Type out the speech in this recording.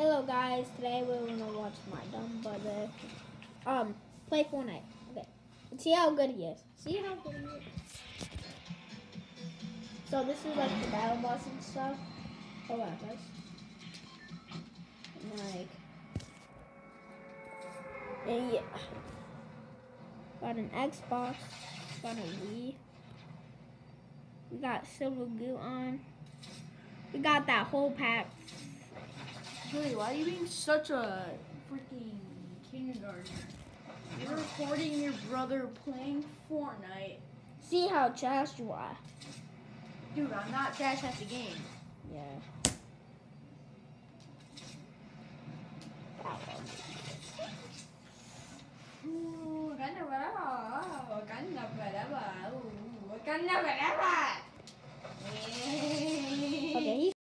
Hello guys, today we're gonna watch my dumb brother um play Fortnite. Okay. See how good he is. See how good he is. So this is like the battle boss and stuff. Hold on guys. Like yeah. Got an Xbox, got a Wii. We got silver goo on. We got that whole pack Julie, why are you being such a freaking kindergartner? You're recording your brother playing Fortnite. See how trash you are. Dude, I'm not trash at the game. Yeah. Ooh, ganda berapa? Ganda berapa? Ooh, ganda berapa?